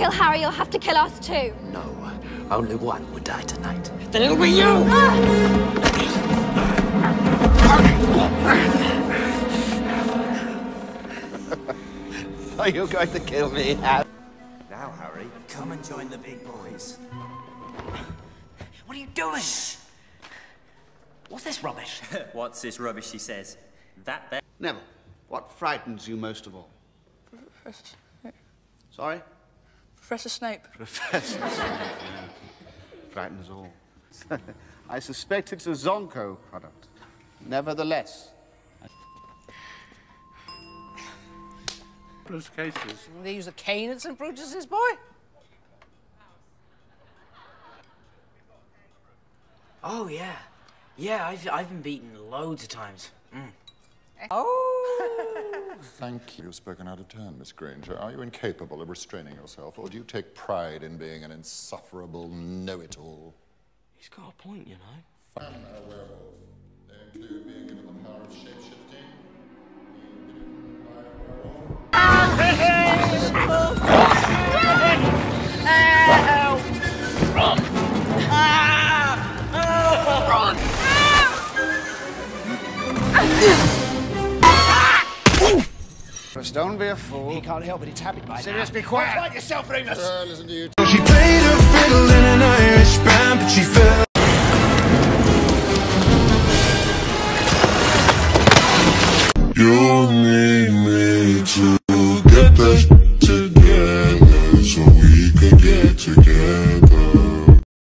kill Harry, you'll have to kill us too. No, only one would die tonight. Then it'll be you! Are you going to kill me, Harry? Now, Harry, come and join the big boys. What are you doing? What's this rubbish? What's this rubbish, he says? That there. Neville, what frightens you most of all? Sorry? Professor Snape. Professor Snape, yeah. Frightens all. I suspect it's a Zonko product. Nevertheless. Bruce cases. They use a cane at St. Brutus's, boy? Oh, yeah. Yeah, I've, I've been beaten loads of times. Mm. Oh! Thank you. You've spoken out of turn, Miss Granger. Are you incapable of restraining yourself, or do you take pride in being an insufferable know-it-all? He's got a point, you know. Fan a werewolf. They include being given the power of shape-shifting, being just don't be a fool. He can't help it, it's happened by Sirius, now. be quiet! Find yourself, Remus! Uh, listen to you. She played a fiddle in an Irish band, but she fell. You'll need